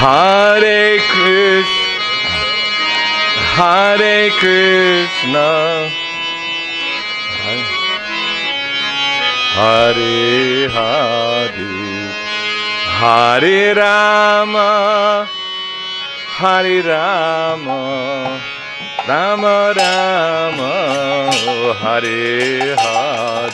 Hare Krishna, Hare Krishna, Hare Hare, Hare Rama, Hare Rama, Ram Ram Hare Hare.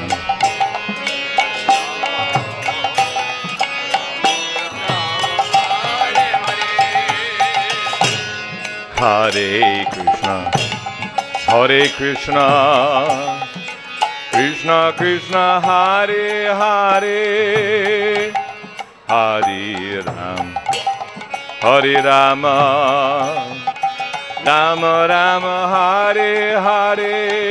Hare Krishna, Hare Krishna, Krishna Krishna, Hare Hare, Hare Ram, Hare Rama, Rama Rama, Hare Hare.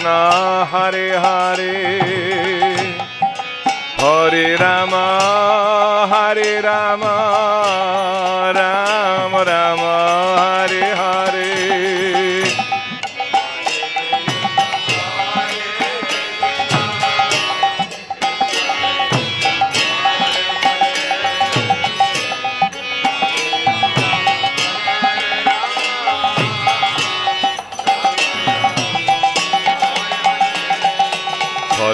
Krishna Hare Hare. Hare Ram Hare Ram.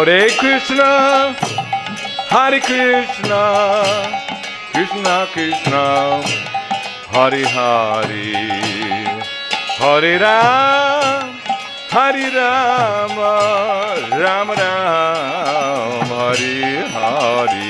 Hare Krishna, Hare Krishna, Krishna Krishna, Hare Hare, Hare Ram, Hare Rama, Ram Ram, Hare Hare.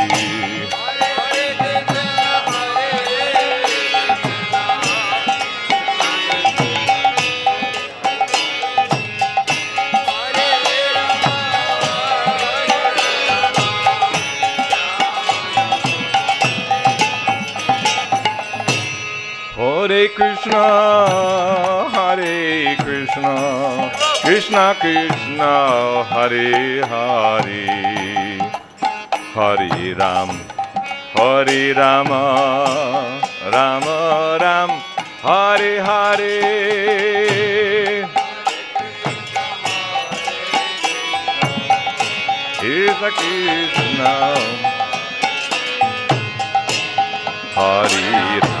Krishna, Hare Krishna, Krishna Krishna, Hare Hare, Hare Ram, Hare Rama, Rama Ram, Hare Hare. Krishna Krishna, Hare Rama.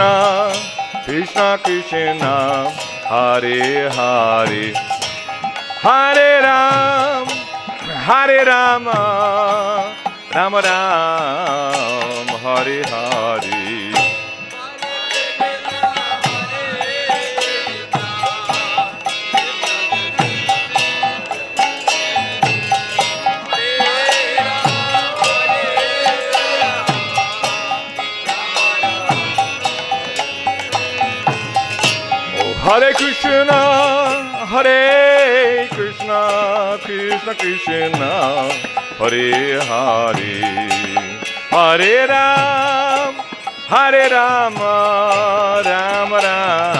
Krishna, Krishna Krishna, Hare Hare, Hare Ram, Hare Rama, Rama Ram, Hare Hare. Krishna Hare Hare Hare Ram Rama Rama Rama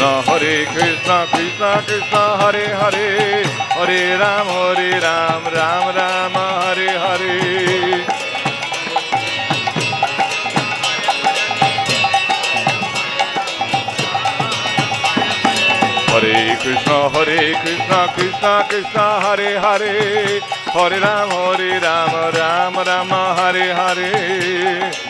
Krishna, Hare Krishna, Krishna Krishna, Hare Hare. Hare Ram, Hare Ram, Ram Ram, Hare Hare. Hare Krishna, Hare Krishna, Krishna Krishna, Hare Hare. Hare Ram, Hare Ram, Ram Ram, Hare Hare.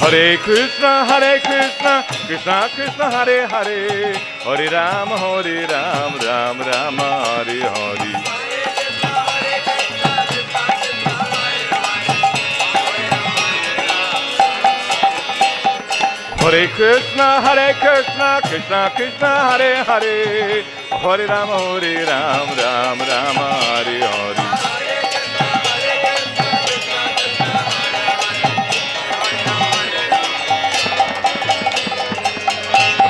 ハレクリスナハレクリスナクリスナクリスナハレハレハレラムハレラムラムハリハリ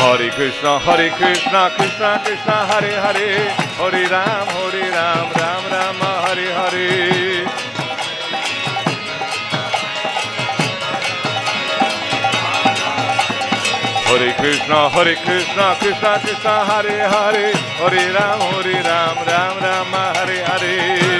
Hare Krishna, Hare Krishna, Krishna Krishna, Hare Hare, Hare Ram, Hare Ram, Ram Rama, Hare Hare. Hare Krishna, Hare Krishna, Krishna Krishna, Hare Hare, Hare Ram, Hare Ram, Ram Rama, Hare Hare.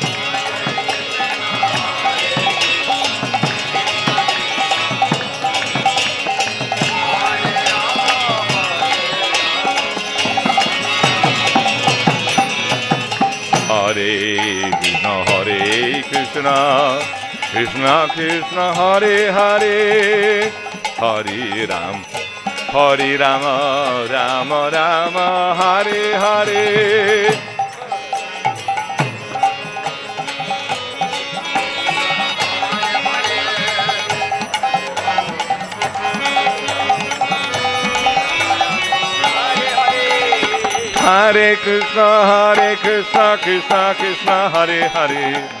Krishna, Krishna Krishna, Hare Hare, Hare Ram, Hare Ram Ram Ram Hare Hare. Hare Krishna, Hare Krishna, Krishna Krishna, Hare Hare.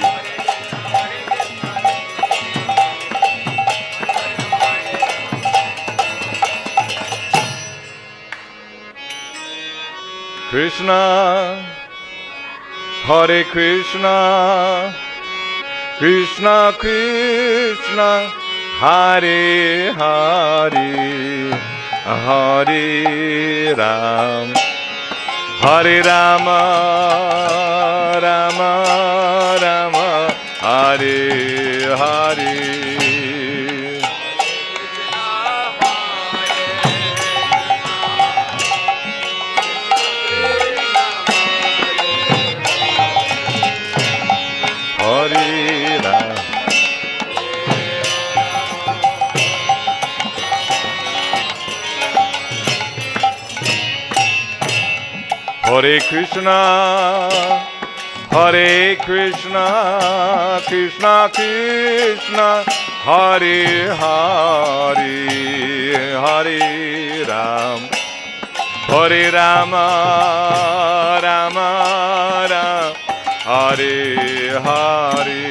Krishna, Hare Krishna, Krishna Krishna, Hare Hare, Hare Ram, Hare Rama, Rama Rama, Hare Hare. Hare Krishna, Hare Krishna, Krishna Krishna, Hare Hare, Hare Ram, Hare Rama, Rama Rama, Hare Hare.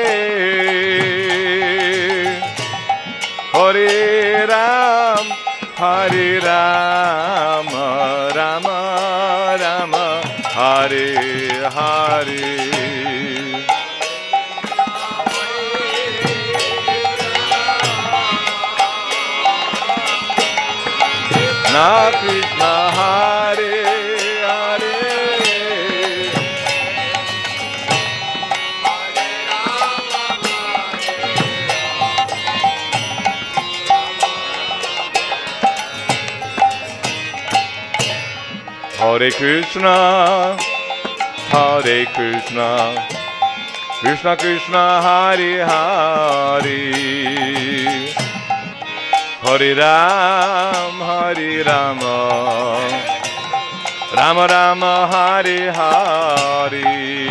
Hare Krishna, Hare Krishna, Krishna Krishna, Hare Hare, Hare Ram, Hare Rama, Rama Rama, Hare Hare.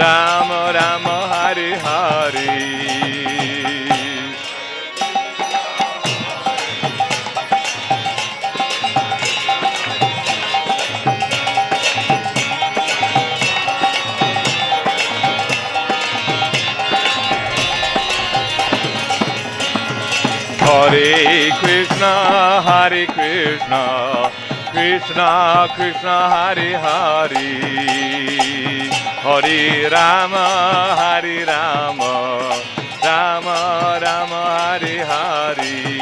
Rama Rama, Hare Hare. Hare Krishna, Hare Krishna, Krishna Krishna, Hare Hare. Hare Rama, Hare Rama, Rama Rama, Hare Hare.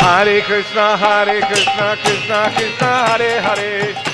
Hare Krishna, Hare Krishna, Krishna Krishna, Hare Hare,